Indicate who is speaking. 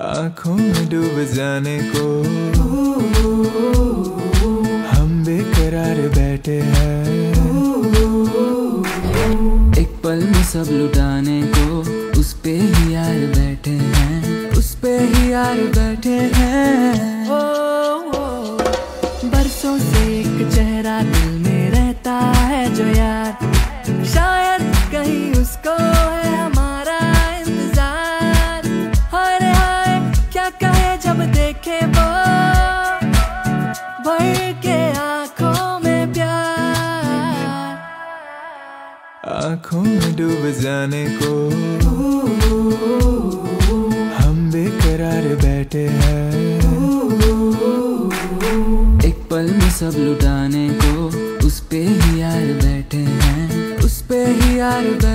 Speaker 1: आँखों में डूब जाने को। हम बेकरार बैठे हैं।
Speaker 2: एक पल में सब लुटाने को, उस पे ही यार बैठे हैं। उस पे ही यार बैठे हैं।
Speaker 3: बरसों से एक चेहरा दिल में रहता है जो यार। जब देखे वो भर के आँखों में प्यार।
Speaker 1: आँखों में डूब जाने को हम बेकरार बैठे हैं।
Speaker 2: एक पल में सब लुटाने को उस पे ही यार बैठे हैं। उस पे ही यार बैठे